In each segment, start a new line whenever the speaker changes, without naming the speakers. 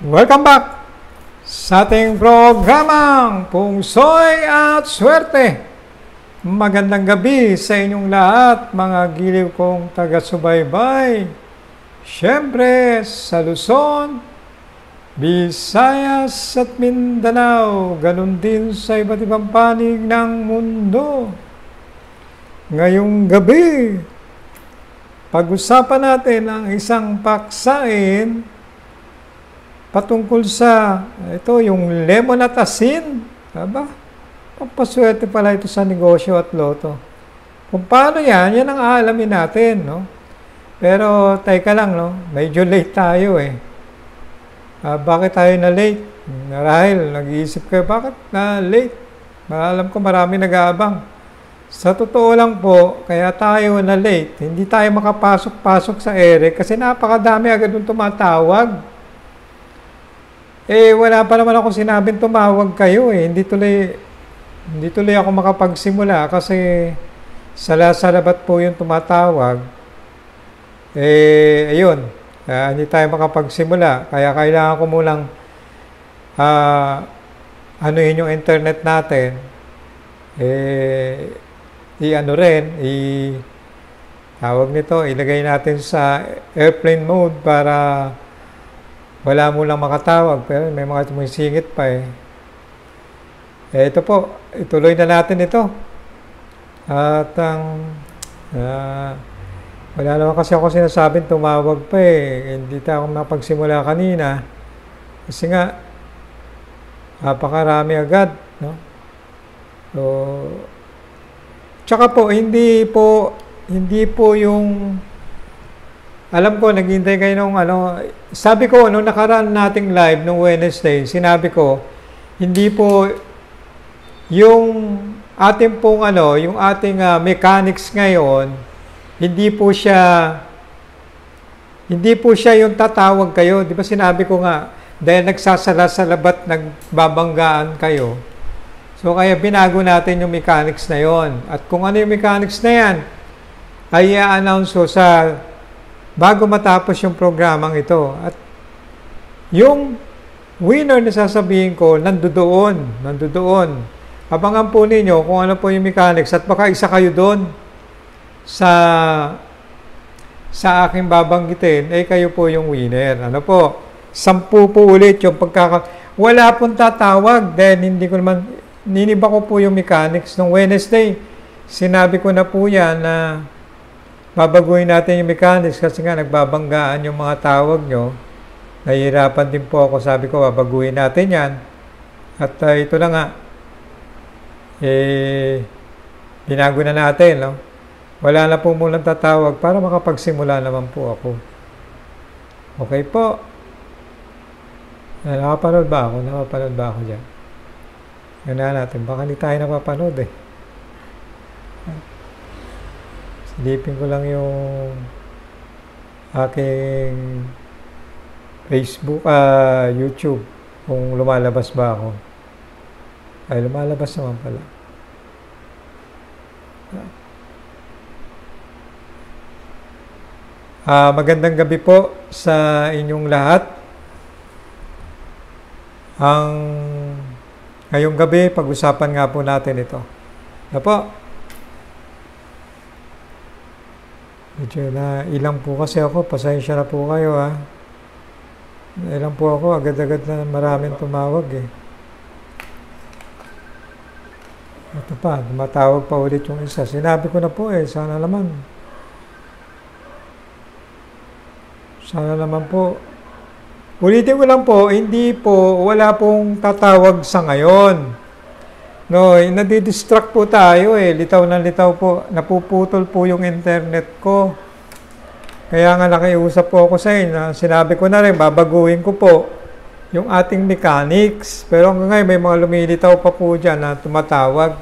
Welcome back sa ating programang Pungsoy at Swerte. Magandang gabi sa inyong lahat, mga giliw kong taga-subaybay. Siyempre, sa Luzon, Visayas at Mindanao, ganun din sa iba't ibang panig ng mundo. Ngayong gabi, pag-usapan natin ang isang paksain patungkol sa ito yung lemon at asin. Aba, pampaswerte pala ito sa negosyo at loto. Kung paano yan, yan ang aalamin natin, no? Pero, teka lang, no? Medyo late tayo, eh. Uh, bakit tayo na late? Marahil, nag-iisip kayo, bakit na late? Alam ko marami nag-aabang. Sa totoo lang po, kaya tayo na late, hindi tayo makapasok-pasok sa ere kasi napakadami agad yung tumatawag. Eh, wala pa naman ako sinabing tumawag kayo eh. Hindi tuloy, hindi tuloy ako makapagsimula kasi sala-salabat po yung tumatawag. Eh, ayun. Uh, hindi tayo makapagsimula. Kaya kailangan ko munang uh, anuhin yung internet natin. Eh, i-ano rin, i tawag nito, ilagay natin sa airplane mode para wala mo lang makatawag, pero may mga tumisingit pa eh. Eh, ito po, ituloy na natin ito. At ang, uh, wala naman kasi ako sinasabing tumawag pa eh. Hindi tayo napagsimula kanina. Kasi nga, napakarami agad, no? So, tsaka po, hindi po, hindi po yung alam ko, naghintay kayo nung ano, sabi ko, nung nakaraan nating live nung Wednesday, sinabi ko, hindi po yung ating pong ano, yung ating uh, mechanics ngayon, hindi po siya hindi po siya yung tatawag kayo. Di ba sinabi ko nga, dahil nagsasala sa labat, nagbabanggaan kayo. So kaya binago natin yung mechanics na yon. At kung ano yung mechanics na yan, ay i-announce sa bago matapos yung programang ito. At yung winner na sasabihin ko, nandoon, nandoon. Abangan po ninyo kung ano po yung mechanics at baka isa kayo doon sa sa aking babanggitin, eh kayo po yung winner. Ano po? Sampu po ulit yung pagkaka... Wala pong tatawag then hindi ko naman... Niniba ko po yung mechanics nung Wednesday. Sinabi ko na po yan na babaguhin natin yung mechanics kasi nga nagbabanggaan yung mga tawag nyo. Nahihirapan din po ako, sabi ko, babaguhin natin yan. At uh, ito na nga, eh, binago na natin, no? Wala na po munang tatawag para makapagsimula naman po ako. Okay po. Nakapanood ba ako? Nakapanood ba ako dyan? Yan na natin. Baka hindi tayo napapanood eh. Silipin ko lang yung aking Facebook, uh, YouTube, kung lumalabas ba ako. Ay, lumalabas naman pala. Uh, magandang gabi po sa inyong lahat. Ang ngayong gabi, pag-usapan nga po natin ito. Na po, Medyo na ilang po kasi ako, pasensya na po kayo ha. Ilang po ako, agad-agad na maraming tumawag eh. Ito pa, tumatawag pa ulit yung isa. Sinabi ko na po eh, sana naman. Sana naman po. Ulitin ko lang po, hindi po, wala pong tatawag sa ngayon. No, eh, nadidistract po tayo eh. Litaw na litaw po. Napuputol po yung internet ko. Kaya nga nakiusap po ako sa inyo. Sinabi ko na rin, babaguhin ko po yung ating mechanics. Pero hanggang ngayon may mga lumilitaw pa po dyan na tumatawag.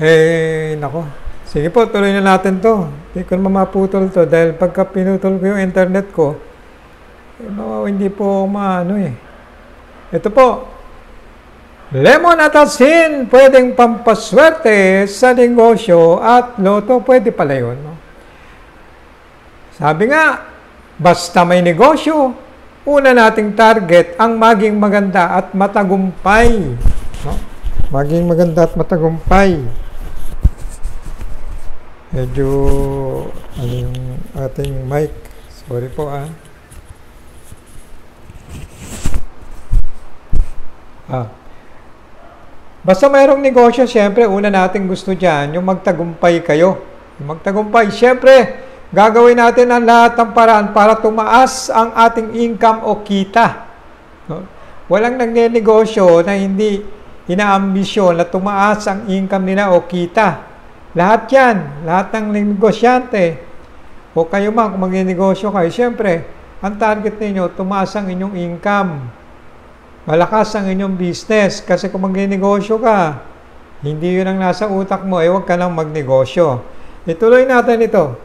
Eh, nako. Sige po, tuloy na natin to. Hindi ko naman maputol to dahil pagka pinutol ko yung internet ko, eh, hindi po maano eh. Ito po, Lemon at asin, pwedeng pampaswerte sa negosyo at loto, pwede pala yun. No? Sabi nga, Basta may negosyo, una nating target ang maging maganda at matagumpay. No? Maging maganda at matagumpay. Medyo, ano yung ating mic? Sorry po ah. Ah. Basta mayroong negosyo, siyempre, una natin gusto dyan, yung magtagumpay kayo. Yung magtagumpay, siyempre, gagawin natin ang lahat ng paraan para tumaas ang ating income o kita. No? Walang nagnenegosyo na hindi inaambisyon na tumaas ang income nila o kita. Lahat yan, lahat ng negosyante, o kayo man kung magnenegosyo kayo, siyempre, ang target ninyo, tumaas ang inyong income malakas ang inyong business. Kasi kung magnegosyo ka, hindi yun ang nasa utak mo, eh huwag ka nang magnegosyo. Ituloy natin ito.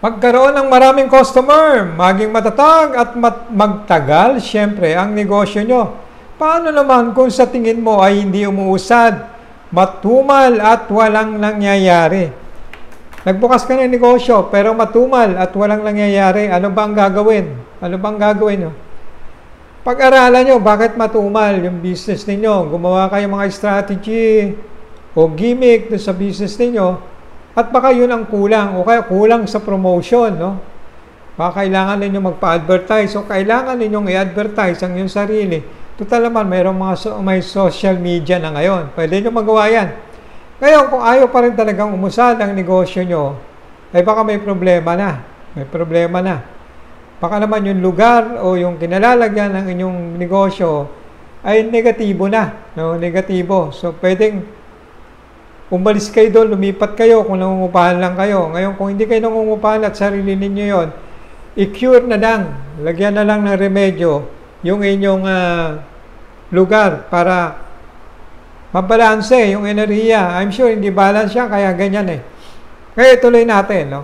Magkaroon ng maraming customer, maging matatag at mat- magtagal, syempre, ang negosyo nyo. Paano naman kung sa tingin mo ay hindi umuusad, matumal at walang nangyayari? Nagbukas ka ng negosyo pero matumal at walang nangyayari, ano ba ang gagawin? Ano ba ang gagawin nyo? Pag-aralan nyo, bakit matumal yung business ninyo? Gumawa kayo mga strategy o gimmick sa business ninyo at baka yun ang kulang o kaya kulang sa promotion, no? Baka kailangan ninyo magpa-advertise o kailangan ninyong i-advertise ang inyong sarili. Total naman, mayroong mga so, may social media na ngayon. Pwede nyo magawa yan. Ngayon, kung ayaw pa rin talagang umusad ang negosyo nyo, ay baka may problema na. May problema na. Baka naman yung lugar o yung kinalalagyan ng inyong negosyo ay negatibo na. No? Negatibo. So, pwedeng umalis kayo doon, lumipat kayo kung nangungupahan lang kayo. Ngayon, kung hindi kayo nangungupahan at sarili ninyo yon, i-cure na lang. Lagyan na lang ng remedyo yung inyong uh, lugar para mabalanse yung enerhiya. I'm sure hindi balance siya, kaya ganyan eh. Kaya tuloy natin, no?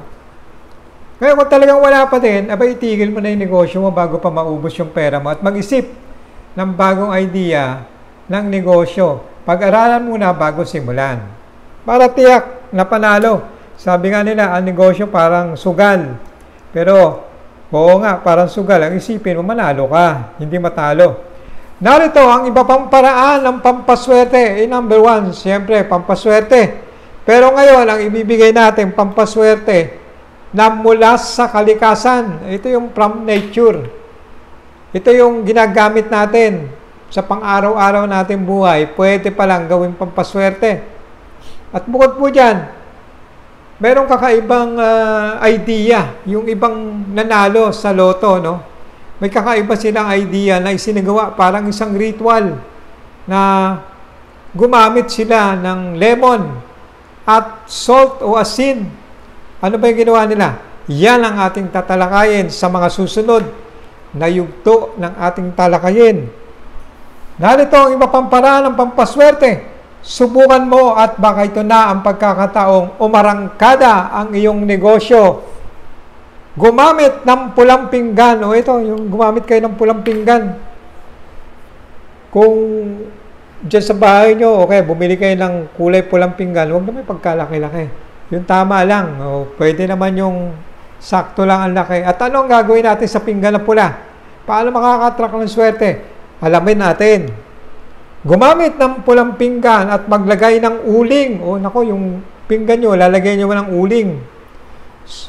Kaya kung talagang wala pa din, abay itigil mo na yung negosyo mo bago pa maubos yung pera mo at mag-isip ng bagong idea ng negosyo. Pag-aralan muna bago simulan. Para tiyak na panalo. Sabi nga nila, ang negosyo parang sugal. Pero, oo nga, parang sugal. Ang isipin mo, manalo ka, hindi matalo. Narito ang iba pang paraan ng pampaswerte. Eh, number one, siyempre, pampaswerte. Pero ngayon, ang ibibigay natin, pampaswerte, na mula sa kalikasan. Ito yung from nature. Ito yung ginagamit natin sa pang-araw-araw natin buhay. Pwede palang gawin pampaswerte. At bukod po dyan, merong kakaibang uh, idea, yung ibang nanalo sa loto, no? May kakaiba silang idea na isinagawa parang isang ritual na gumamit sila ng lemon at salt o asin ano ba yung ginawa nila? Yan ang ating tatalakayin sa mga susunod na yugto ng ating talakayin. Narito ang iba pang paraan ng pampaswerte. Subukan mo at baka ito na ang pagkakataong umarangkada ang iyong negosyo. Gumamit ng pulang pinggan. O ito, yung gumamit kayo ng pulang pinggan. Kung dyan sa bahay nyo, okay, bumili kayo ng kulay pulang pinggan, huwag na may pagkalaki-laki yung tama lang. O, pwede naman yung sakto lang ang laki. At ano ang gagawin natin sa pinggan na pula? Paano makakatrack ng swerte? Alamin natin. Gumamit ng pulang pinggan at maglagay ng uling. O nako, yung pinggan nyo, lalagay nyo ng uling.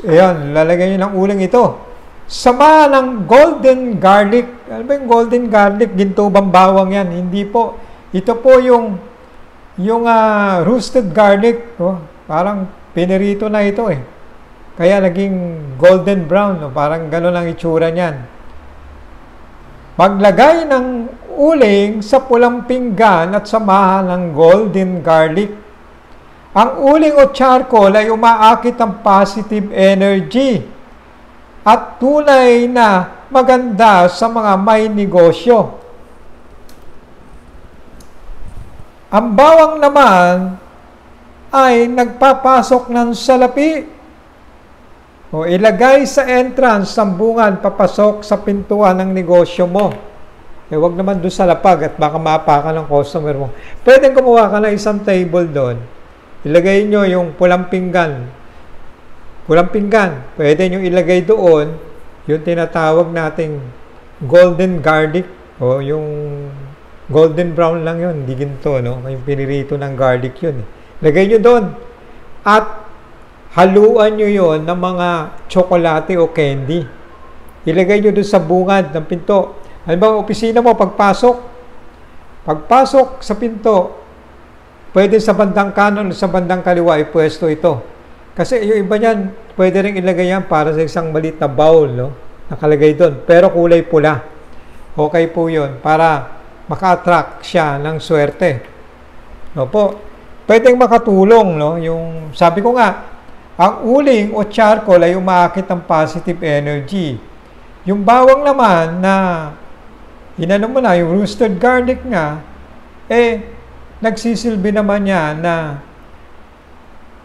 Ayan, lalagay nyo ng uling ito. Sama ng golden garlic. Ano ba yung golden garlic? Ginto bambawang yan. Hindi po. Ito po yung yung uh, roasted garlic. Oh, parang Pinirito na ito eh. Kaya naging golden brown, no? parang gano'n ang itsura niyan. Maglagay ng uling sa pulang pinggan at samahan ng golden garlic. Ang uling o charcoal ay umaakit ng positive energy at tunay na maganda sa mga may negosyo. Ang bawang naman ay nagpapasok ng salapi o ilagay sa entrance ng bungan papasok sa pintuan ng negosyo mo. Eh, wag naman doon sa lapag at baka maapakan ng customer mo. Pwede kumuha ka ng isang table doon. Ilagay nyo yung pulang pinggan. pulang pinggan. Pwede nyo ilagay doon yung tinatawag nating golden garlic o yung golden brown lang yun, hindi ginto, no? Yung pinirito ng garlic yun. Eh. Lagay nyo doon. At haluan nyo yon ng mga tsokolate o candy. Ilagay nyo doon sa bungad ng pinto. Halimbawa, opisina mo, pagpasok, pagpasok sa pinto, pwede sa bandang kanon sa bandang kaliwa, ipwesto ito. Kasi yung iba niyan, pwede rin ilagay yan para sa isang malit na bowl, no? Nakalagay doon. Pero kulay pula. Okay po yun. Para maka-attract siya ng swerte. No po. Pwedeng makatulong, no? Yung, sabi ko nga, ang uling o charcoal ay umakit ng positive energy. Yung bawang naman na inano mo na, yung roasted garlic nga, eh, nagsisilbi naman niya na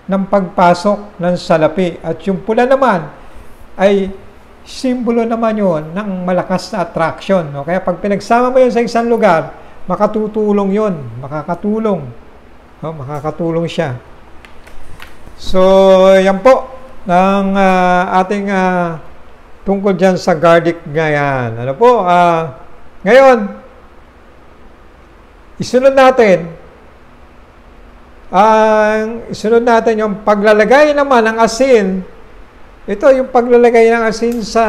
ng pagpasok ng salapi. At yung pula naman ay simbolo naman yon ng malakas na attraction. No? Kaya pag pinagsama mo yun sa isang lugar, makatutulong yon makakatulong. No? Makakatulong siya. So, yan po ng uh, ating uh, tungkol dyan sa garlic ngayon. Ano po? Uh, ngayon, isunod natin ang uh, isunod natin yung paglalagay naman ng asin. Ito yung paglalagay ng asin sa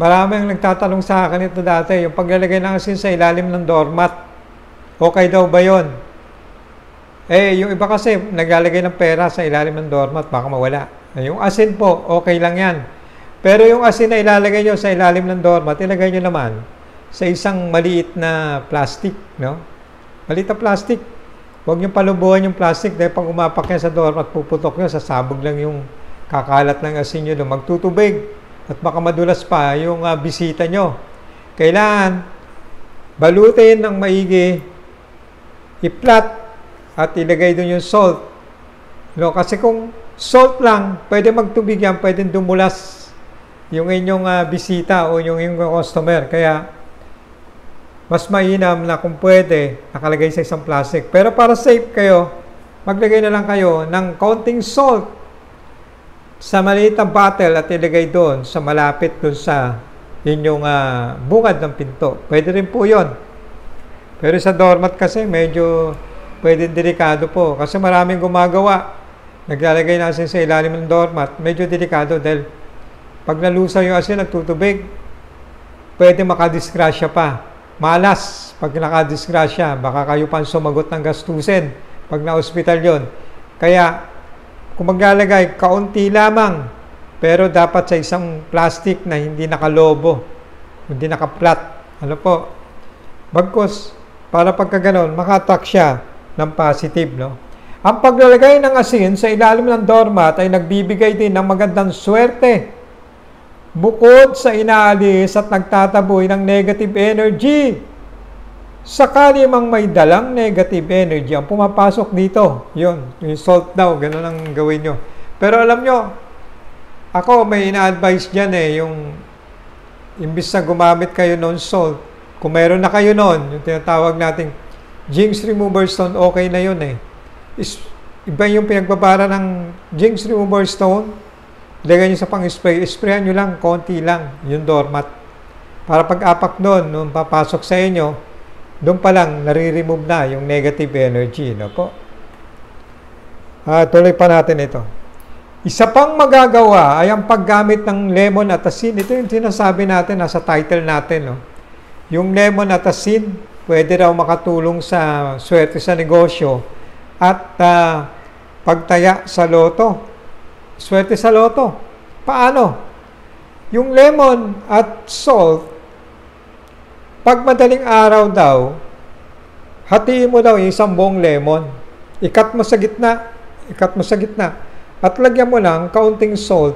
marami ang nagtatanong sa akin ito dati, yung paglalagay ng asin sa ilalim ng doormat. Okay daw ba 'yon? Eh, yung iba kasi naglalagay ng pera sa ilalim ng doormat, baka mawala. Yung asin po, okay lang yan. Pero yung asin na ilalagay nyo sa ilalim ng doormat, ilagay nyo naman sa isang maliit na plastic, no? Maliit na plastic. Huwag nyo palubuhan yung plastic dahil pag umapak yan sa door at puputok nyo, sasabog lang yung kakalat ng asin nyo. Magtutubig at baka madulas pa yung uh, bisita nyo. Kailangan balutin ng maigi, i-flat at ilagay doon yung salt. No, kasi kung salt lang, pwede magtubig yan, pwede dumulas yung inyong uh, bisita o yung inyong customer. Kaya mas mainam na kung pwede, nakalagay sa isang plastic. Pero para safe kayo, maglagay na lang kayo ng counting salt sa maliit na bottle at ilagay doon sa malapit doon sa inyong uh, bungad ng pinto. Pwede rin po yon. Pero sa doormat kasi medyo pwede delikado po kasi maraming gumagawa. Naglalagay na asin sa ilalim ng doormat. Medyo delikado dahil pag nalusaw yung asin, nagtutubig, pwede makadisgrasya pa malas pag nakadisgrasya, baka kayo pang sumagot ng gastusin pag na-hospital yon. Kaya, kung maglalagay, kaunti lamang, pero dapat sa isang plastic na hindi nakalobo, hindi nakaplat. Ano po? Bagkos, para pagka ganon, makatak siya ng positive, no? Ang paglalagay ng asin sa ilalim ng doormat ay nagbibigay din ng magandang swerte bukod sa inaalis at nagtataboy ng negative energy. Sakali mang may dalang negative energy ang pumapasok dito, yun, yung salt daw, ganun ang gawin nyo. Pero alam nyo, ako may ina-advise dyan eh, yung imbis na gumamit kayo ng salt, kung meron na kayo noon, yung tinatawag nating Jinx Remover Stone, okay na yun eh. Is, iba yung pinagbabara ng Jinx Remover Stone, Ilagay nyo sa pang-spray. Sprayan nyo lang, konti lang, yung doormat. Para pag-apak doon, nung papasok sa inyo, doon pa lang, nare-remove na yung negative energy. No po? Ah, tuloy pa natin ito. Isa pang magagawa ay ang paggamit ng lemon at asin. Ito yung sinasabi natin, nasa title natin. No? Yung lemon at asin, pwede raw makatulong sa swerte sa negosyo at uh, pagtaya sa loto Swerte sa loto. Paano? Yung lemon at salt, pag madaling araw daw, hatiin mo daw isang buong lemon. Ikat mo sa gitna. Ikat mo sa gitna. At lagyan mo lang kaunting salt.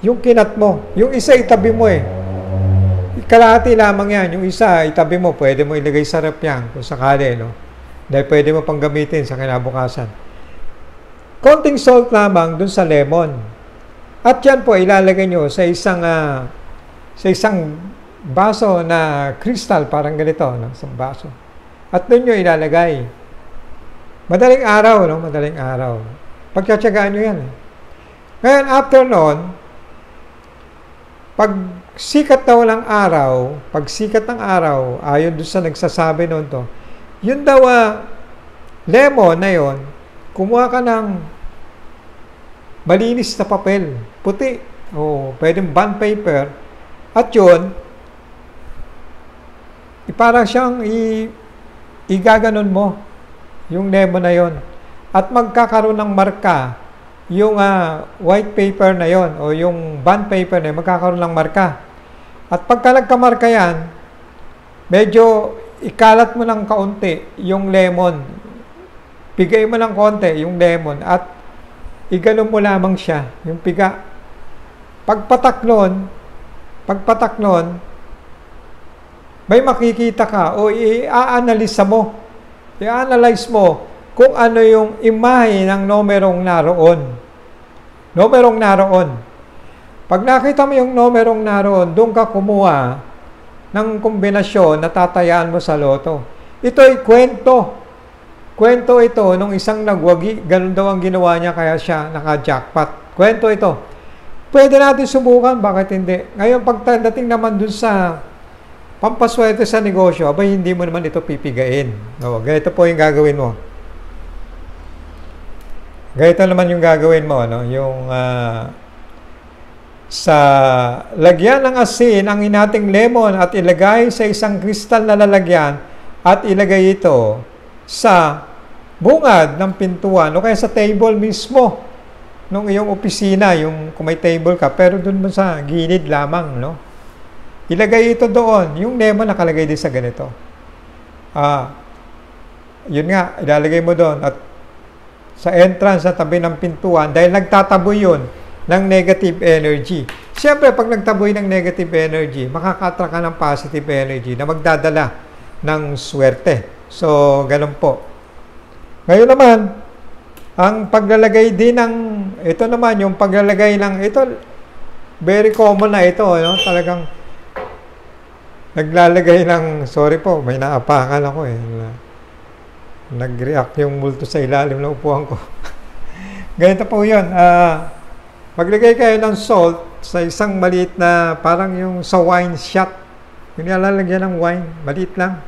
Yung kinat mo. Yung isa itabi mo eh. Kalahati lamang yan. Yung isa itabi mo. Pwede mo ilagay sa rep yan kung sakali. No? Dahil pwede mo pang gamitin sa kinabukasan. Konting salt lamang dun sa lemon. At yan po ilalagay nyo sa isang uh, sa isang baso na crystal, parang ganito, no? sa baso. At doon nyo ilalagay. Madaling araw, no? Madaling araw. Pagtsatsagaan nyo yan. Eh. Ngayon, after noon, pag sikat daw ng araw, pag sikat ng araw, ayon doon sa nagsasabi noon to, yun daw, uh, lemon na yon, kumuha ka ng malinis na papel, puti, o pwedeng bond paper, at yun, parang siyang i, igaganon mo yung lemon na yon at magkakaroon ng marka yung uh, white paper na yon o yung bond paper na yun, magkakaroon ng marka. At pagka nagkamarka yan, medyo ikalat mo ng kaunti yung lemon. Pigay mo ng konti yung lemon at igano mo lamang siya, yung piga. Pagpatak nun, pagpatak nun, may makikita ka o i-analisa mo, i-analyze mo kung ano yung imahe ng numerong naroon. Numerong naroon. Pag nakita mo yung numerong naroon, doon ka kumuha ng kombinasyon na tatayaan mo sa loto. Ito ay kwento. Kwento ito nung isang nagwagi, ganun daw ang ginawa niya kaya siya naka-jackpot. Kwento ito. Pwede natin subukan, bakit hindi? Ngayon, pagdating naman dun sa pampaswerte sa negosyo, abay hindi mo naman ito pipigain. O, ganito po yung gagawin mo. Ganito naman yung gagawin mo, no? Yung uh, sa lagyan ng asin ang inating lemon at ilagay sa isang kristal na lalagyan at ilagay ito sa bungad ng pintuan o kaya sa table mismo nung iyong opisina, yung kung may table ka, pero doon mo sa gilid lamang, no? Ilagay ito doon. Yung lemon nakalagay din sa ganito. Ah, yun nga, ilalagay mo doon at sa entrance sa tabi ng pintuan dahil nagtataboy yun ng negative energy. Siyempre, pag nagtaboy ng negative energy, makakatra ka ng positive energy na magdadala ng swerte. So, ganun po. Ngayon naman, ang paglalagay din ng, ito naman, yung paglalagay ng, ito, very common na ito, no? talagang naglalagay ng, sorry po, may naapakan ako eh nag-react yung multo sa ilalim ng upuan ko. Ganito po yun. Uh, maglagay kayo ng salt sa isang maliit na parang yung sa wine shot. Yung nilalagyan ng wine, maliit lang.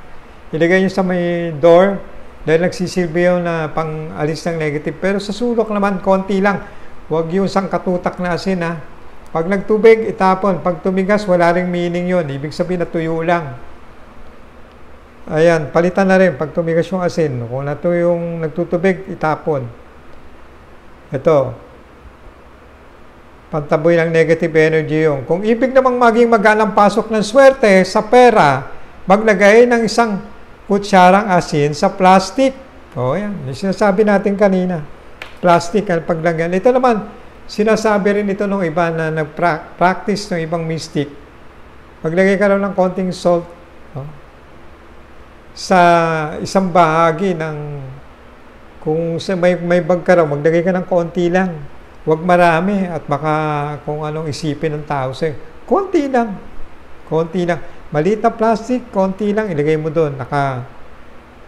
Ilagay nyo sa may door dahil nagsisilbi yun na pang alis ng negative. Pero sa sulok naman, konti lang. Huwag yung sang katutak na asin ha. Pag nagtubig, itapon. Pag tumigas, wala ring meaning yun. Ibig sabihin na tuyo lang. Ayan, palitan na rin pag tumigas yung asin. Kung nato yung nagtutubig, itapon. Ito. Pantaboy ng negative energy yung. Kung ibig namang maging maganang pasok ng swerte sa pera, maglagay ng isang kutsarang asin sa plastic. O, yan. Yung sinasabi natin kanina. Plastic ang paglagyan. Ito naman, sinasabi rin ito ng iba na nag-practice ng ibang mystic. Maglagay ka lang ng konting salt. Sa isang bahagi ng kung may, may bag ka raw, maglagay ka ng konti lang. Huwag marami at baka kung anong isipin ng tao sa'yo. Konti lang. Konti lang. Maliit na plastic, konti lang. Ilagay mo doon. Naka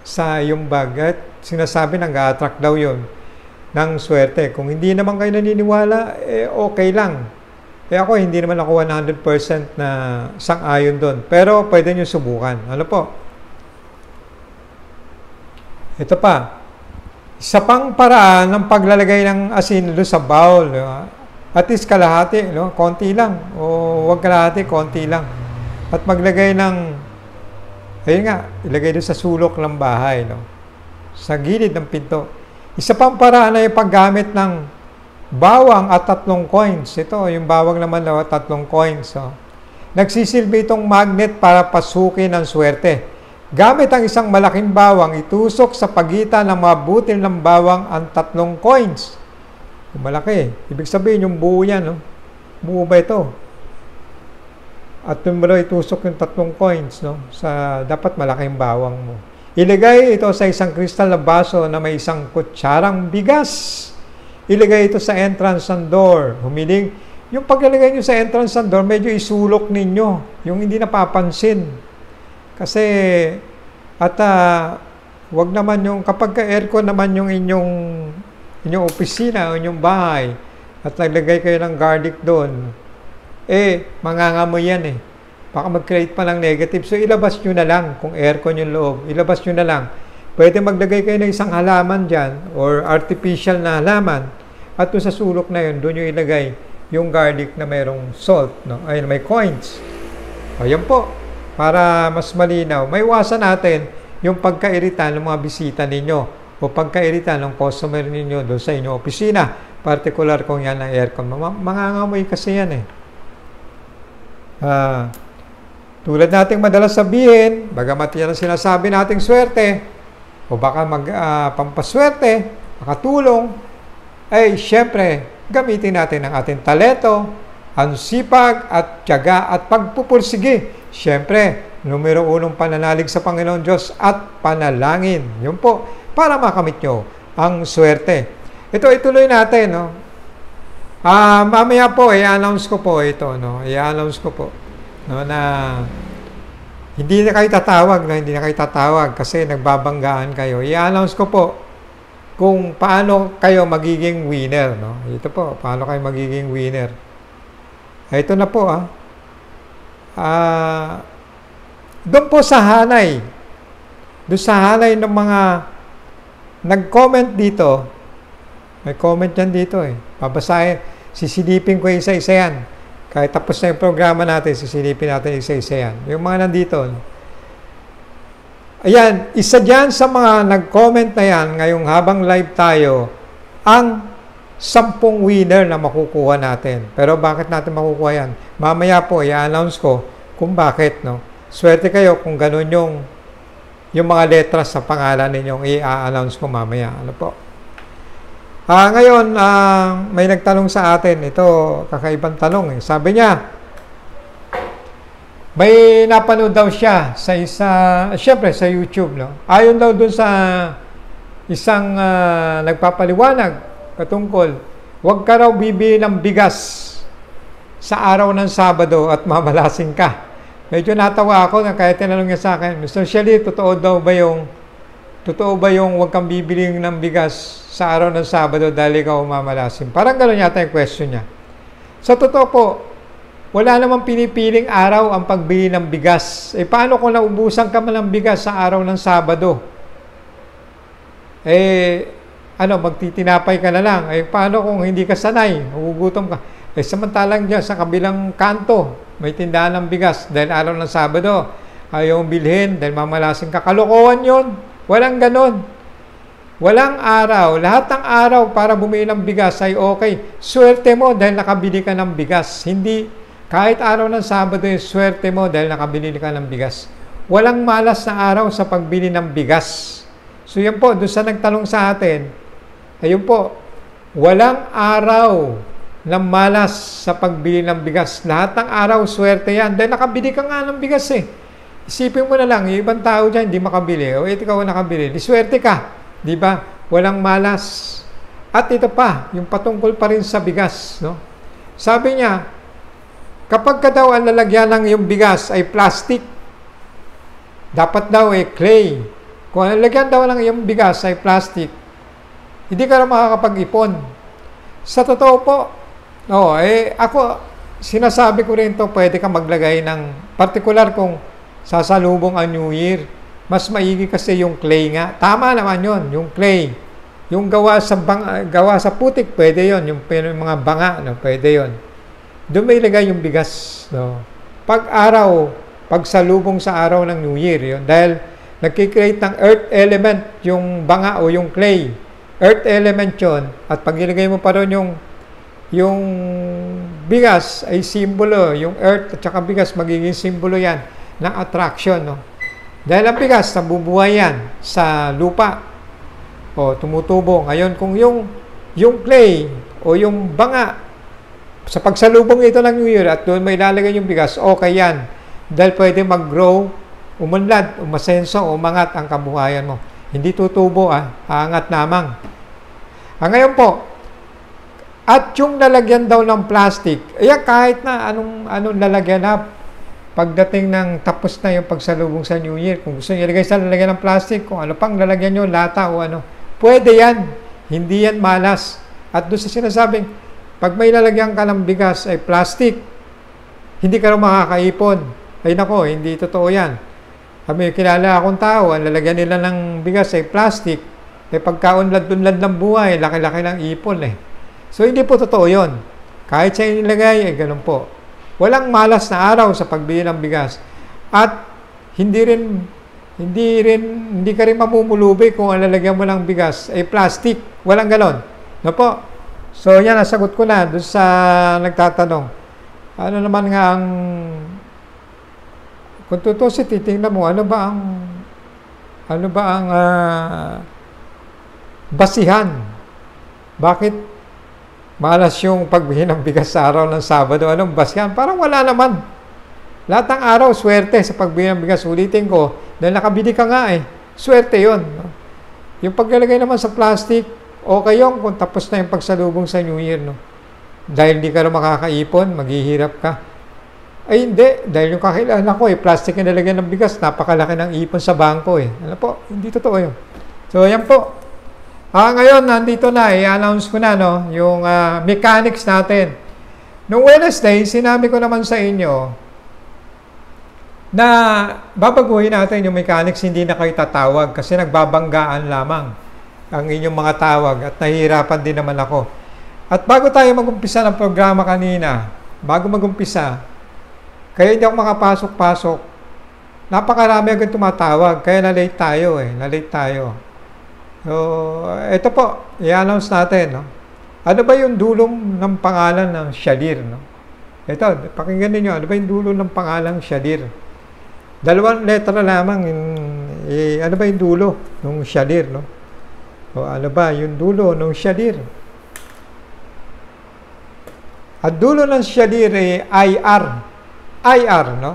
sa yung bag. At sinasabi nang attract daw yon ng swerte. Kung hindi naman kayo naniniwala, eh okay lang. Eh ako, hindi naman ako 100% na sang-ayon doon. Pero pwede nyo subukan. Ano po? Ito pa, isa pang paraan ng paglalagay ng asin doon sa bowl. No? At least kalahati, no? konti lang. O wag kalahati, konti lang. At maglagay ng, ayun nga, ilagay doon sa sulok ng bahay. No? Sa gilid ng pinto. Isa pang paraan ay paggamit ng bawang at tatlong coins. Ito, yung bawang naman na tatlong coins. So, nagsisilbi itong magnet para pasukin ang swerte. Gamit ang isang malaking bawang, itusok sa pagitan ng mga butil ng bawang ang tatlong coins. Kung malaki, ibig sabihin yung buo yan, no? buo ba ito? At mo itusok yung tatlong coins, no? Sa, dapat malaking bawang mo. Ilagay ito sa isang kristal na baso na may isang kutsarang bigas. Ilagay ito sa entrance ng door. Humiling. Yung paglalagay nyo sa entrance ng door, medyo isulok ninyo. Yung hindi napapansin. Kasi, at uh, wag naman yung, kapag ka aircon naman yung inyong, inyong opisina o inyong bahay, at naglagay kayo ng garlic doon, eh, mangangamoy yan eh. Baka mag-create pa ng negative. So, ilabas nyo na lang kung aircon yung loob. Ilabas nyo na lang. Pwede maglagay kayo ng isang halaman dyan or artificial na halaman at doon sa sulok na yun, doon nyo ilagay yung garlic na mayroong salt, no? ay may coins. Ayan po, para mas malinaw. May iwasan natin yung pagkairita ng mga bisita ninyo o pagkairita ng customer ninyo doon sa inyong opisina. Particular kung yan ang aircon. Mangangamoy kasi yan eh. Ah, tulad nating madalas sabihin, bagamat yan ang sinasabi nating swerte, o baka mag, uh, pampaswerte, makatulong, ay syempre, gamitin natin ang ating talento, ang sipag at tiyaga at pagpupursige. Syempre, numero unong pananalig sa Panginoon Diyos at panalangin. Yun po, para makamit nyo ang swerte. Ito, ituloy natin, no? Ah, mamaya po, i-announce ko po ito, no? I-announce ko po no, na hindi na kayo tatawag, no? hindi na kayo tatawag kasi nagbabanggaan kayo. I-announce ko po kung paano kayo magiging winner. No? Ito po, paano kayo magiging winner. Ito na po, ah. Ah, doon po sa hanay, doon sa hanay ng mga nag-comment dito, may comment yan dito eh. Babasahin, sisilipin ko isa-isa yan. Kahit tapos na yung programa natin, sisilipin natin isa-isa yan. Yung mga nandito. Ayan, isa dyan sa mga nag-comment na yan, ngayong habang live tayo, ang sampung winner na makukuha natin. Pero bakit natin makukuha yan? Mamaya po, i-announce ko kung bakit. No? Swerte kayo kung ganun yung, yung mga letras sa pangalan ninyong i-announce ko mamaya. Ano po? Ah, ngayon, ah, may nagtanong sa atin, ito, kakaibang tanong eh. Sabi niya, may napanood daw siya sa isa, syempre sa YouTube, no? Ayon daw dun sa isang uh, nagpapaliwanag patungkol, huwag ka raw bibili ng bigas sa araw ng Sabado at mamalasing ka. Medyo natawa ako na kaya tinanong niya sa akin, Mr. Shelly, totoo daw ba yung totoo ba yung huwag kang bibili ng bigas sa araw ng Sabado dahil ikaw mamalasim. Parang gano'n yata yung question niya. Sa totoo po, wala namang pinipiling araw ang pagbili ng bigas. Eh paano kung naubusan ka man ng bigas sa araw ng Sabado? Eh, ano, magtitinapay ka na lang. Eh paano kung hindi ka sanay, magugutom ka? Eh samantalang dyan sa kabilang kanto, may tindahan ng bigas dahil araw ng Sabado. Ayaw bilhin dahil mamalasin ka. Kalokohan yon. Walang ganon. Walang araw, lahat ng araw para bumili ng bigas ay okay. Swerte mo dahil nakabili ka ng bigas. Hindi, kahit araw ng Sabado, swerte mo dahil nakabili ka ng bigas. Walang malas na araw sa pagbili ng bigas. So yan po, doon sa nagtanong sa atin, ayun po, walang araw ng malas sa pagbili ng bigas. Lahat ng araw, swerte yan. Dahil nakabili ka nga ng bigas eh. Isipin mo na lang, yung ibang tao dyan hindi makabili. O ikaw nakabili, di swerte ka. Di ba? Walang malas. At ito pa, yung patungkol pa rin sa bigas. No? Sabi niya, kapag ka daw ang lalagyan ng yung bigas ay plastic, dapat daw ay clay. Kung ang lalagyan daw ng yung bigas ay plastic, hindi ka na makakapag-ipon. Sa totoo po, no, eh, ako, sinasabi ko rin to pwede ka maglagay ng, particular kung sasalubong ang New Year, mas maigi kasi yung clay nga. Tama naman yon yung clay. Yung gawa sa bang, gawa sa putik, pwede yon Yung, yung mga banga, no, pwede yon Doon may ilagay yung bigas. No. Pag araw, pag salubong sa araw ng New Year, yun. Dahil nagkikreate ng earth element, yung banga o yung clay. Earth element yon At pag mo pa ron yung yung bigas ay simbolo, yung earth at saka bigas magiging simbolo yan ng attraction, no? Dahil ang bigas, nabubuhay yan sa lupa. O tumutubo. Ngayon, kung yung, yung clay o yung banga, sa pagsalubong ito ng Year at doon may lalagay yung bigas, okay yan. Dahil pwede mag-grow, umunlad, umasenso, umangat ang kabuhayan mo. Hindi tutubo, ah, aangat namang. Ah, ngayon po, at yung lalagyan daw ng plastic, ayan kahit na anong, anong lalagyan na, pagdating ng tapos na yung pagsalubong sa New Year, kung gusto nyo ilagay sa lalagyan ng plastic, kung ano pang lalagyan nyo, lata o ano, pwede yan. Hindi yan malas. At doon sa sinasabing, Pag may lalagyan ka ng bigas ay plastic, hindi ka rin makakaipon. Ay nako, hindi totoo yan. Kami kilala akong tao, ang lalagyan nila ng bigas ay plastic, eh pagkaunlad-unlad ng buhay, laki-laki ng ipon eh. So hindi po totoo yon. Kahit sa inilagay, eh ganun po. Walang malas na araw sa pagbili ng bigas. At hindi rin hindi rin hindi ka rin mamumulubi kung ang lalagyan mo ng bigas ay plastic. Walang galon. No po? So yan, nasagot ko na doon sa nagtatanong. Ano naman nga ang kung totoo si titingnan mo, ano ba ang ano ba ang uh, basihan? Bakit malas yung pagbili ng bigas sa araw ng Sabado? Anong basihan? Parang wala naman. Lahat ng araw, swerte sa pagbili ng bigas. Ulitin ko, dahil nakabili ka nga eh. Swerte yon. Yung paglalagay naman sa plastic, okay yung kung tapos na yung pagsalubong sa New Year. No? Dahil hindi ka na makakaipon, maghihirap ka. Ay hindi, dahil yung kakilala ko eh, plastic na nalagyan ng bigas, napakalaki ng ipon sa bangko eh. Ano po, hindi totoo yun. So, yan po. Ah, ngayon, nandito na, i-announce ko na no, yung uh, mechanics natin. Noong Wednesday, sinabi ko naman sa inyo, na babaguhin natin yung mechanics, hindi na kayo tatawag kasi nagbabanggaan lamang ang inyong mga tawag at nahihirapan din naman ako. At bago tayo magumpisa ng programa kanina, bago magumpisa, kaya hindi ako makapasok-pasok, napakarami agad tumatawag, kaya na-late tayo eh, na-late tayo. So, ito po, i-announce natin, no? Ano ba yung dulong ng pangalan ng Shadir, no? Ito, pakinggan niyo ano ba yung dulo ng pangalan Shadir? Dalawang letra lamang, in, eh, ano ba yung dulo ng shadir, no? O ano ba yung dulo ng shadir? At dulo ng shadir ay IR. IR, no?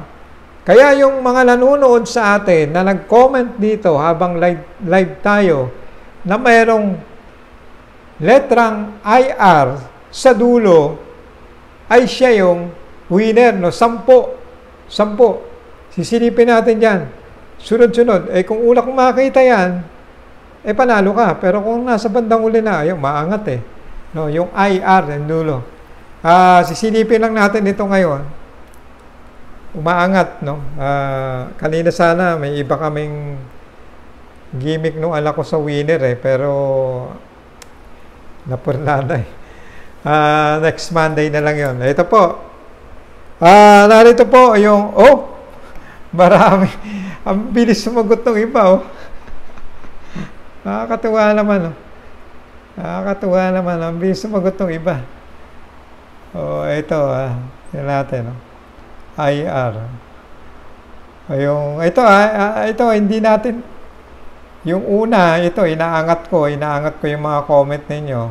Kaya yung mga nanonood sa atin na nag-comment dito habang live, live tayo na mayroong letrang IR sa dulo ay siya yung winner, no? Sampo. Sampo. Sisilipin natin yan. Sunod-sunod. Eh kung una makita yan, eh panalo ka. Pero kung nasa bandang uli na, ayun, maangat eh. No, yung IR, yung dulo. Uh, sisilipin lang natin ito ngayon. Umaangat, no? Uh, kanina sana may iba kaming gimmick nung anak ko sa winner eh. Pero napurnada eh. Uh, next Monday na lang yon. Ito po. Ah, uh, narito po yung, oh, Marami. Ang bilis sumagot ng iba, oh. Nakakatuwa naman, oh. Nakakatuwa naman. Ang bilis sumagot ng iba. Oh, ito, ah. Yan natin, oh. IR. Yung, ito, ah, ah, ito, hindi natin, yung una, ito, inaangat ko, inaangat ko yung mga comment ninyo.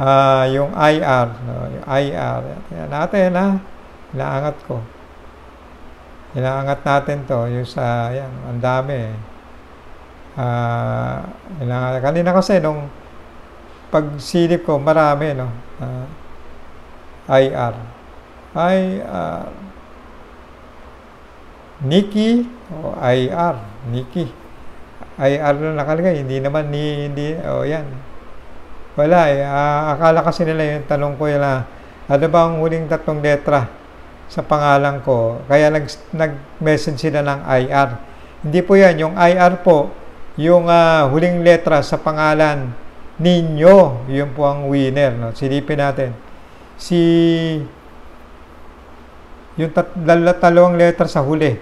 Ah, yung IR, no, yung IR. Yan natin, ah. Inaangat ko. Inaangat natin to, yung sa, yan, ang dami. Uh, kanina kasi nung pagsilip ko, marami, no? Uh, IR. IR. Nikki o IR. Nikki. IR na nakalagay. Hindi naman ni, hindi, o oh, yan. Wala eh. Uh, akala kasi nila yung tanong ko yun na, ano ba ang huling tatlong letra? sa pangalan ko. Kaya nag, nag-message sila ng IR. Hindi po yan. Yung IR po, yung uh, huling letra sa pangalan ninyo, yun po ang winner. No? Silipin natin. Si yung tat, dalawang letra sa huli.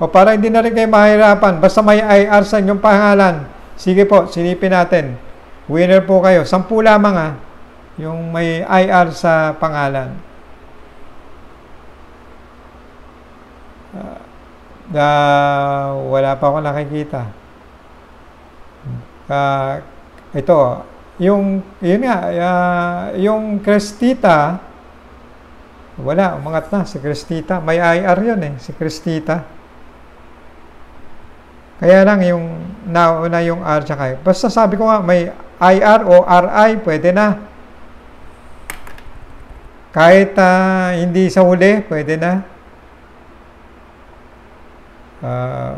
O para hindi na rin kayo mahirapan, basta may IR sa inyong pangalan. Sige po, silipin natin. Winner po kayo. Sampu lamang ha, yung may IR sa pangalan. uh, wala pa ako nakikita. Uh, ito, yung, yun nga, uh, yung Crestita, wala, umangat na si Crestita. May IR yun eh, si Crestita. Kaya lang yung nauna yung R tsaka Basta sabi ko nga, may IR o RI, pwede na. Kahit uh, hindi sa huli, pwede na. Uh,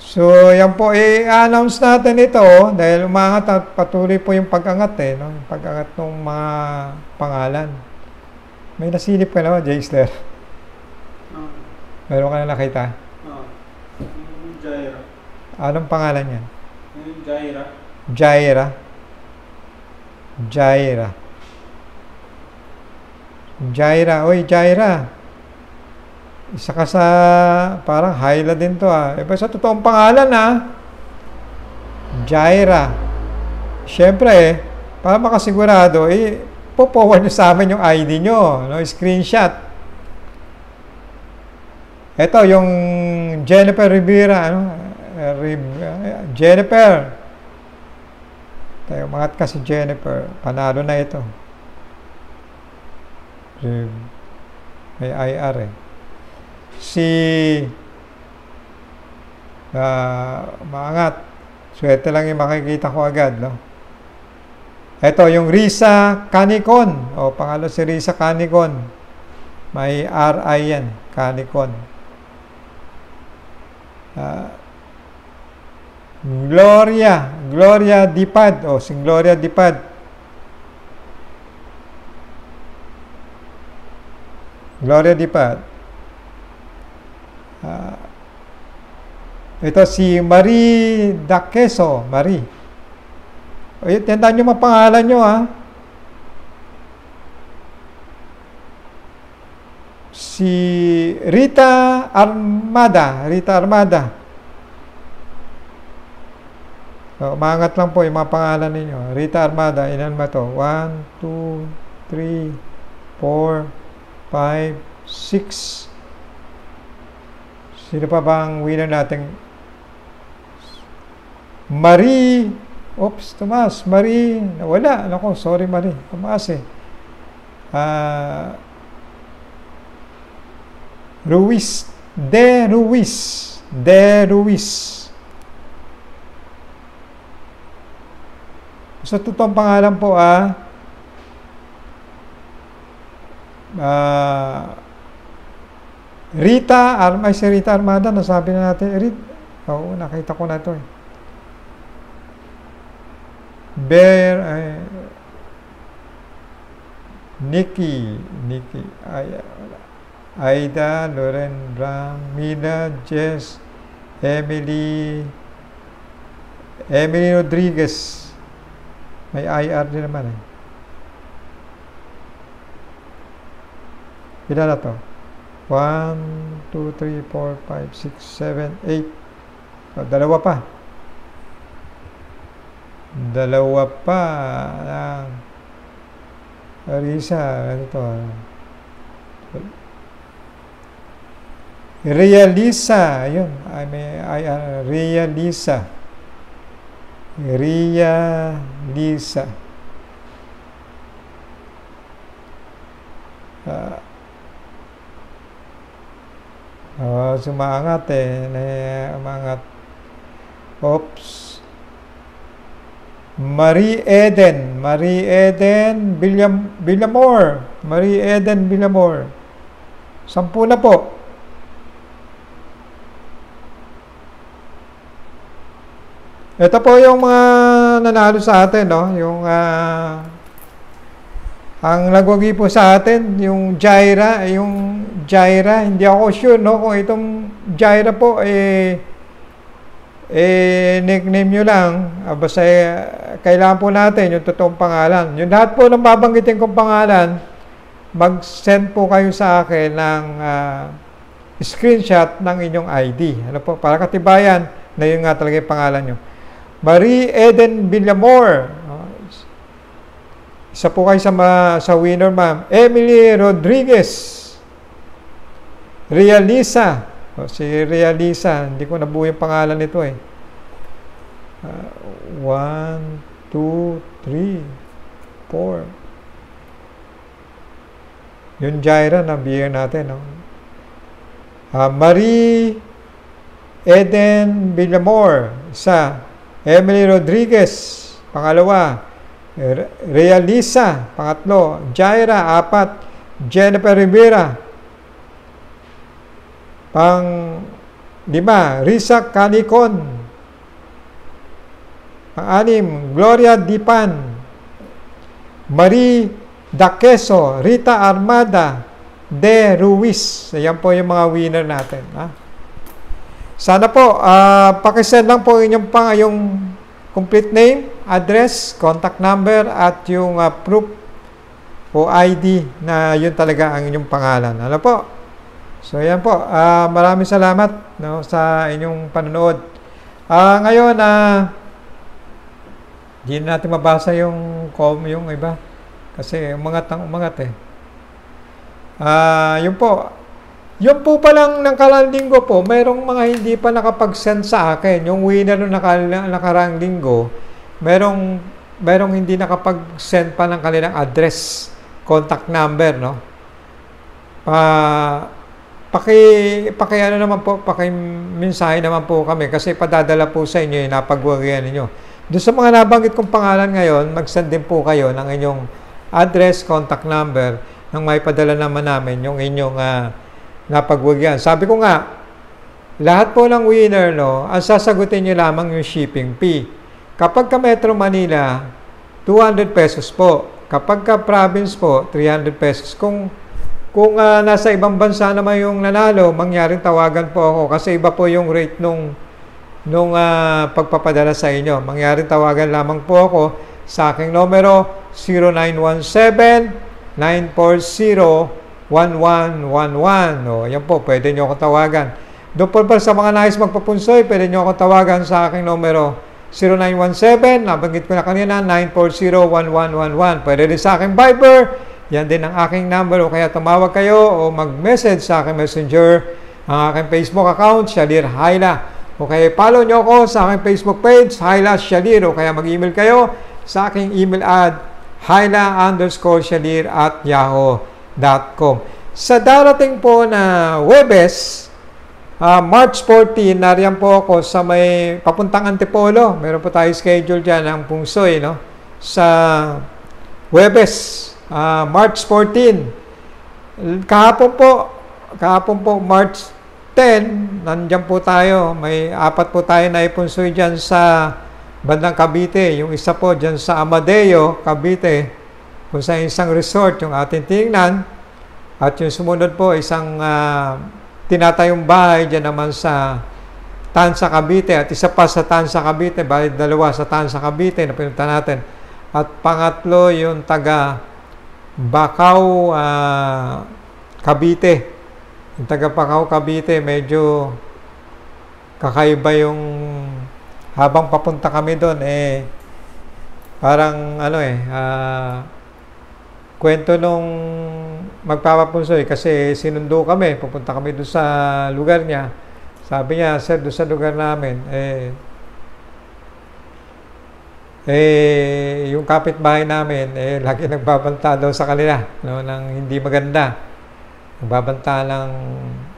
So, yan po, i-announce natin ito dahil umangat at patuloy po yung pag-angat eh, no? pag-angat ng mga pangalan. May nasilip ka naman, Jaisler. Meron ka na nakita. Anong pangalan yan?
Yung Jaira.
Jaira. Jaira. Jaira. Oy, Jaira. Isa ka sa, parang Hyla din to ah. Iba sa totoong pangalan ah. Jaira. Siyempre eh, para makasigurado, eh, po-forward nyo sa amin yung ID nyo, no? screenshot. Ito, yung Jennifer Rivera, ano? Eh, Riv- eh, Jennifer. Tayo, umangat ka si Jennifer. Panalo na ito. Riv- May IR eh. Si ah maangat. Swerte lang yung makikita ko agad, no? Ito, yung Risa Canicon. O, pangalo si Risa Canicon. May RI yan, Canicon. Ah, Gloria, Gloria Dipad. O, si Gloria Dipad. Gloria Dipad. Ah, ito si Marie Daqueso. Marie. O, tandaan nyo pangalan nyo, ha? Si Rita Armada. Rita Armada. So, umangat lang po yung mga pangalan ninyo. Rita Armada, ilan ba to? 1, 2, 3, 4, 5, 6. Sino pa bang winner natin? Marie. Oops, tumas. Marie. Nawala. Nako, sorry Marie. Tumaas eh. Ah... Ruiz. De Ruiz. De Ruiz. Sa totoong pangalan po ah, ah, Rita, ay si Rita Armada, nasabi na natin. Rita, oo, nakita ko na ito eh. Bear, ay, Nikki, Nikki, ay. Aida, Loren, Ram, Mina, Jess, Emily, Emily Rodriguez. May IR din naman eh. Ilan na to? 1, 2, 3, 4, 5, 6, 7, 8. Oh, dalawa pa. Dalawa pa. Lang. Arisa, ano to? Realisa, ayun. Ay, may ay, uh, Realisa. Realisa. Ah. oh, sumangat eh. Umangat. Oops. Marie Eden. Marie Eden Villam, Villamor. Marie Eden Villamor. Sampu na po. Ito po yung mga nanalo sa atin, no? Yung ah, ang nagwagi po sa atin, yung Jaira, yung Jaira, hindi ako sure, no? Kung itong Jaira po, eh, eh, nickname nyo lang. Ah, basta, eh, kailangan po natin yung totoong pangalan. Yung lahat po ng babanggitin kong pangalan, mag-send po kayo sa akin ng ah, screenshot ng inyong ID. Ano po, para katibayan na yun nga talaga yung pangalan nyo. Marie Eden Villamor. Oh, Isa po kayo sa, ma, sa winner, ma'am. Emily Rodriguez. Realisa. O, si Realisa. Hindi ko nabuo yung pangalan nito eh. Uh, one, two, three, four. Yung Jaira na beer natin. No? Uh, Marie Eden Villamor. Isa. Emily Rodriguez, pangalawa. Re- Realisa, pangatlo. Jaira, apat. Jennifer Rivera, pang lima, Risa Canicon. Pang-anim, Gloria Dipan. Marie Daqueso, Rita Armada, De Ruiz. Ayan po yung mga winner natin. Ha? Sana po, uh, pakisend lang po inyong pang yung complete name, address, contact number, at yung uh, proof o ID na yun talaga ang inyong pangalan. Ano po? So, ayan po. Uh, maraming salamat no, sa inyong panonood. Uh, ngayon, uh, hindi natin mabasa yung, yung iba. Kasi umangat ang umangat eh. Uh, yun po. Yun po pa lang ng karang linggo po, mayroong mga hindi pa nakapag-send sa akin. Yung winner ng naka, nakarang linggo, merong, merong hindi nakapag-send pa ng kanilang address, contact number, no? Pa, paki, paki ano naman po, paki mensahe naman po kami kasi padadala po sa inyo yung napagwagayan ninyo. Doon sa mga nabanggit kong pangalan ngayon, mag-send din po kayo ng inyong address, contact number, nang may padala naman namin yung inyong uh, napagwagyan. Sabi ko nga, lahat po ng winner, no, ang sasagutin nyo lamang yung shipping fee. Kapag ka Metro Manila, 200 pesos po. Kapag ka province po, 300 pesos. Kung kung uh, nasa ibang bansa naman yung nanalo, mangyaring tawagan po ako kasi iba po yung rate nung nung uh, pagpapadala sa inyo. Mangyaring tawagan lamang po ako sa aking numero 0917-940-1111. O, yan po, pwede nyo ako tawagan. Doon po pa sa mga nais magpapunsoy, pwede nyo ako tawagan sa aking numero 0917, nabanggit ko na kanina, 940-1111. Pwede din sa aking Viber, yan din ang aking number o kaya tumawag kayo o mag-message sa aking messenger, ang aking Facebook account, Shalir Haila. O kaya follow nyo ako sa aking Facebook page, Haila Shalir, o kaya mag-email kayo sa aking email ad hyla underscore shalir at yahoo.com. Sa darating po na Webes, uh, March 14, nariyan po ako sa may papuntang Antipolo. Meron po tayo schedule dyan ng Pungsoy, no? Sa Webes, uh, March 14. Kahapon po, kahapon po, March 10, nandyan po tayo. May apat po tayo na ipunsoy dyan sa bandang Cavite, yung isa po dyan sa Amadeo, Cavite, kung sa isang resort yung ating tingnan, at yung sumunod po isang uh, tinatayong bahay dyan naman sa Tansa Cavite at isa pa sa Tansa Cavite, bali dalawa sa Tansa Cavite na pinunta natin. At pangatlo yung taga Bacau uh, Cavite. Yung taga Bacau Cavite medyo kakaiba yung habang papunta kami doon, eh, parang ano eh, uh, kwento nung magpapapunsoy kasi sinundo kami, pupunta kami doon sa lugar niya. Sabi niya, sir, doon sa lugar namin, eh, eh, yung kapitbahay namin, eh, lagi nagbabanta daw sa kanila, no, ng hindi maganda. Nagbabanta ng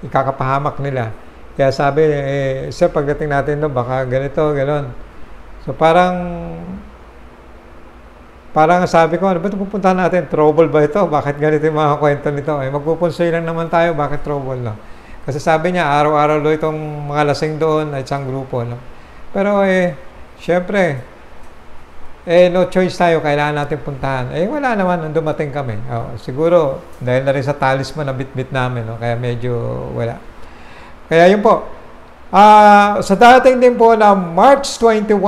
ikakapahamak nila. Kaya sabi, eh, sir, pagdating natin doon, baka ganito, gano'n. So parang, parang sabi ko, ano ba ito pupuntahan natin? Trouble ba ito? Bakit ganito yung mga kwento nito? Eh, magpupunsoy lang naman tayo, bakit trouble, no? Kasi sabi niya, araw-araw do itong mga lasing doon at isang grupo, no? Pero eh, syempre, eh, no choice tayo, kailangan natin puntahan. Eh, wala naman nung dumating kami. Oh, siguro, dahil na rin sa talisman na bit-bit namin, no? kaya medyo wala. Kaya yun po. Uh, sa dating din po na March 21,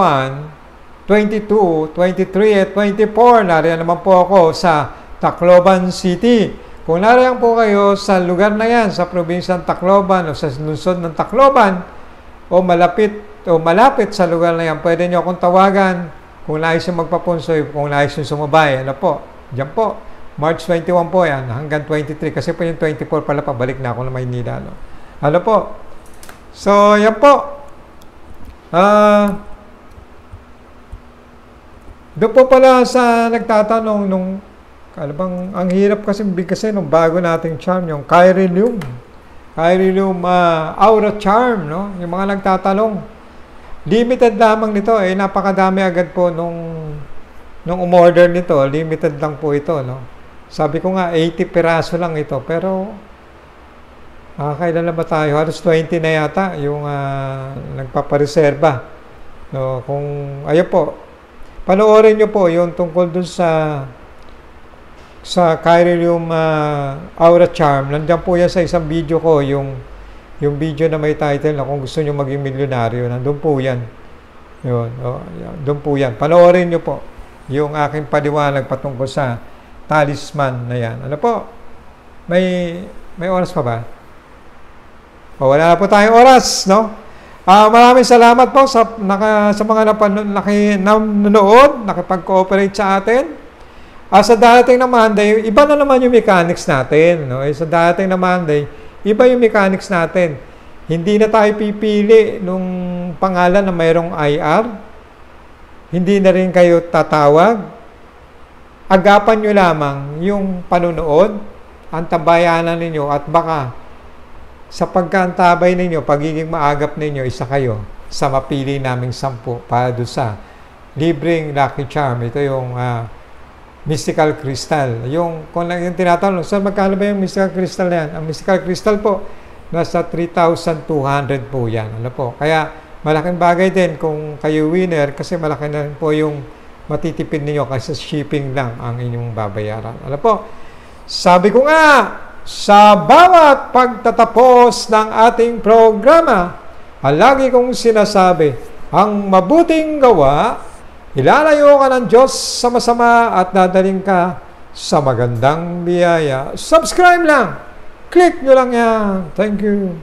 22, 23 at 24, nariyan naman po ako sa Tacloban City. Kung nariyan po kayo sa lugar na yan, sa probinsyang Tacloban o sa lungsod ng Tacloban, o malapit o malapit sa lugar na yan, pwede nyo akong tawagan kung nais yung magpapunsoy, kung nais yung sumabay. Ano po? Diyan po. March 21 po yan, hanggang 23. Kasi po yung 24 pala, pabalik na ako na Maynila. No? Ano po? So, yan po. Ah, uh, doon po pala sa nagtatanong nung ano bang, ang hirap kasi bigkasin nung bago nating charm, yung Kyrillium. Kyrillium uh, Aura Charm, no? Yung mga nagtatanong. Limited lamang nito, eh, napakadami agad po nung, nung umorder nito. Limited lang po ito, no? Sabi ko nga, 80 piraso lang ito. Pero, Ah, kailan ba tayo? Halos 20 na yata yung ah, nagpapareserba. No, kung, ayun po, panoorin nyo po yung tungkol dun sa sa Chiralium uh, Aura Charm. Nandiyan po yan sa isang video ko, yung yung video na may title na kung gusto nyo maging milyonaryo, nandun po yan. Yun, oh, doon po yan. Panoorin nyo po yung aking paliwanag patungkol sa talisman na yan. Ano po? May may oras pa ba? O, wala na po tayong oras, no? Ah, maraming salamat po sa naka, sa mga napan, naki, nanonood, nakipag-cooperate sa atin. Ah, sa darating na Monday, iba na naman yung mechanics natin, no? Eh, sa darating na Monday, iba yung mechanics natin. Hindi na tayo pipili nung pangalan na mayroong IR. Hindi na rin kayo tatawag. Agapan nyo lamang yung panunood, ang tabayanan ninyo at baka sa pagkantabay ninyo, pagiging maagap ninyo, isa kayo sa mapili naming sampu para doon sa libreng Lucky Charm. Ito yung uh, mystical crystal. Yung, kung lang yung tinatanong, sir, magkano ba yung mystical crystal na yan? Ang mystical crystal po, nasa 3,200 po yan. Ano po? Kaya, malaking bagay din kung kayo winner kasi malaki na po yung matitipid ninyo kasi shipping lang ang inyong babayaran. Ano po? Sabi ko nga, sa bawat pagtatapos ng ating programa, lagi kong sinasabi, ang mabuting gawa, ilalayo ka ng Diyos sa masama at dadaling ka sa magandang biyaya. Subscribe lang! Click nyo lang yan. Thank you.